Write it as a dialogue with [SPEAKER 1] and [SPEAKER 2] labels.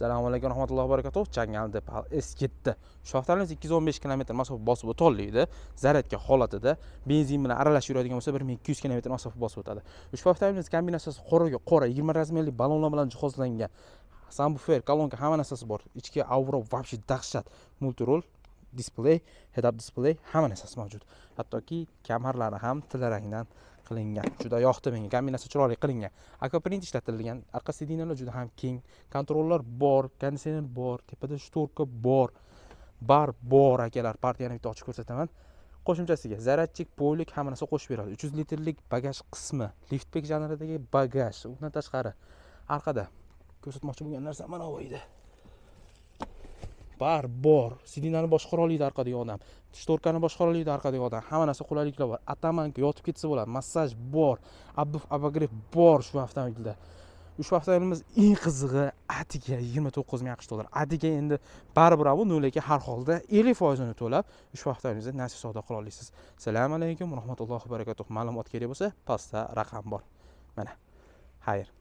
[SPEAKER 1] assalomu alaykum rahmatullohi va barakatuh. Changal depal s yetti shu ikki yuz o'n besh kilometr masofa bosib o'tolmaydi zaryadka holatida benzin bilan aralashib yuradigan bo'lsa bir ming ikki yuz kilometr masofa bosib o'tadi. Ushbu avtomobilimiz kombinatsiyasi qoraga qora yigirma razmerli ballonlar bilan jihozlangan. Sambufer kolonka hamma narsasi bor. Ichki avro вообще dahshat multirol displey head up displey hamma narsasi mavjud. Hattoki kamarlari ham tilrangdan qilingan. Juda yoqdi menga. Kombinatsiya chiroyli qilingan. Akvaprint ishlatilgan. Orqa sidinalar juda ham keng. Kontrollar bor konditsioner bor tepada shtorka bor bar bor akalar. Partiyani bitta ochib ko'rsataman. Qo'shimchasiga zaryadchik poylik hamma narsa qo'shib beradi. Uch yuz litrlik bagaj qismi liftbek janridagi bagaj undan tashqari. Orqada ko'rsatmoqchi bo'lgan narsa mana bu edi. Bar bor. Sidinani boshqara oladi orqadagi odam shtorkani boshqara oladi orqadagi odam hamma narsa qulayliklar bor. Atamanka yotib ketsa bo'ladi. Massaj bor обдув обогрев bor shu avtomobilda. Ushbu avtomobilimiz eng qizig'i atiga yigirma to'qqiz ming aqsh dollar. Atiga endi baribir bu lekin har holda ellik foizini to'lab ushbu avtomobilingizni nasib savdo qila olasiz. Assalomu alaykum rahmatullohi va barakatuh. Ma'lumot kerak bo'lsa pastda raqam bor. Mana. Xayr.